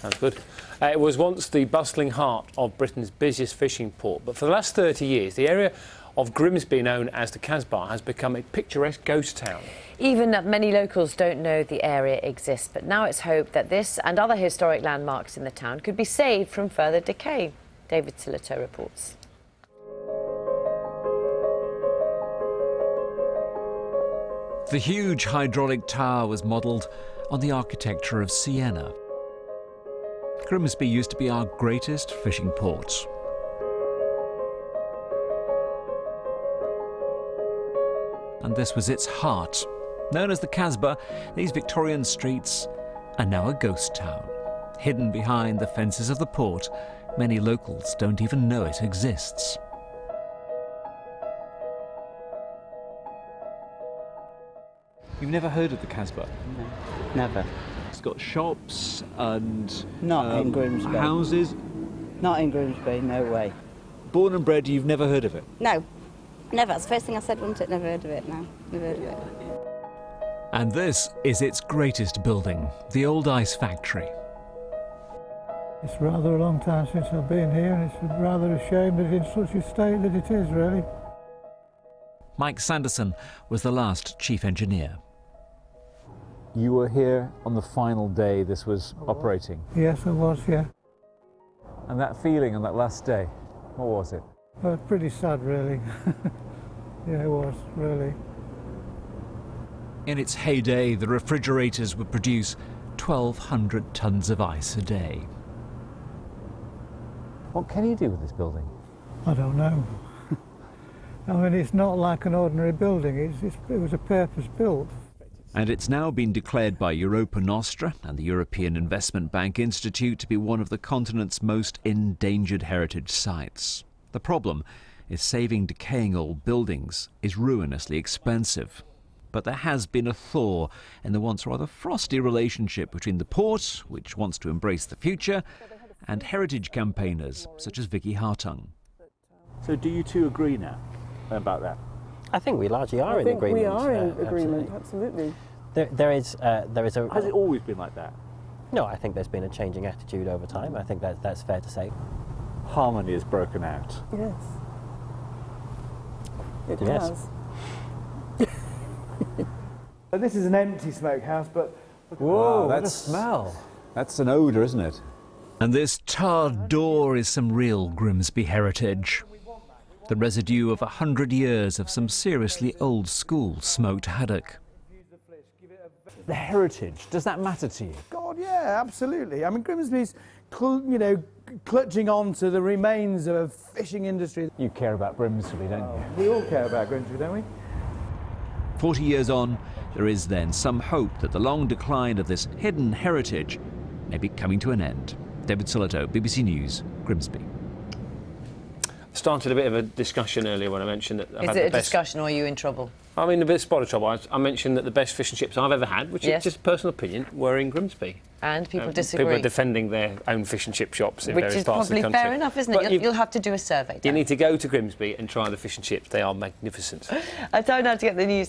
Sounds good. Uh, it was once the bustling heart of Britain's busiest fishing port, but for the last 30 years, the area of Grimsby, known as the Casbah, has become a picturesque ghost town. Even many locals don't know the area exists, but now it's hoped that this and other historic landmarks in the town could be saved from further decay. David Sillito reports. The huge hydraulic tower was modelled on the architecture of Siena. Grimsby used to be our greatest fishing port. And this was its heart. Known as the Casbah, these Victorian streets are now a ghost town. Hidden behind the fences of the port, many locals don't even know it exists. You've never heard of the Casbah? No, never. It's got shops and Not in um, Grimsby. houses. Not in Grimsby, no way. Born and bred, you've never heard of it. No, never. That's the first thing I said, wasn't it? Never heard of it, no. Never heard of it. And this is its greatest building, the old ice factory. It's rather a long time since I've been here, and it's rather a shame that it's in such a state that it is, really. Mike Sanderson was the last chief engineer. You were here on the final day this was operating. Yes, I was, yeah. And that feeling on that last day, what was it? But pretty sad, really. yeah, it was, really. In its heyday, the refrigerators would produce 1,200 tons of ice a day. What can you do with this building? I don't know. I mean, it's not like an ordinary building. It's, it's, it was a purpose built. And it's now been declared by Europa Nostra and the European Investment Bank Institute to be one of the continent's most endangered heritage sites. The problem is saving decaying old buildings is ruinously expensive. But there has been a thaw in the once rather frosty relationship between the port, which wants to embrace the future, and heritage campaigners such as Vicky Hartung. So do you two agree now about that? I think we largely are I in think agreement. we are in uh, agreement, absolutely. absolutely. There, there is uh, there is a Has it always been like that? no. I think there's been a changing attitude over time. I think that that's fair to say. Harmony has broken out. Yes. It Yes. has. This is an empty smokehouse, but Whoa, what a smell. That's an odour, isn't it? And this tarred door is some real Grimsby heritage. The residue of a hundred years of some seriously old school smoked haddock. The heritage, does that matter to you? God, yeah, absolutely. I mean, Grimsby's, cl- you know, clutching on to the remains of a fishing industry. You care about Grimsby, don't oh, you? We all care about Grimsby, don't we? Forty years on, there is then some hope that the long decline of this hidden heritage may be coming to an end. David Sillito, BBC News, Grimsby. Started a bit of a discussion earlier when I mentioned that I've Is had it the a best. discussion or are you in trouble? I mean, a bit spot of trouble. I, I mentioned that the best fish and chips I've ever had, which Yes. is just personal opinion, were in Grimsby. And people Um, disagree. People are defending their own fish and chip shops in which various is parts of the country. Which is probably fair enough, isn't it? You'll, you- you'll have to do a survey. You need to go to Grimsby and try the fish and chips. They are magnificent. I don't know how to get the news.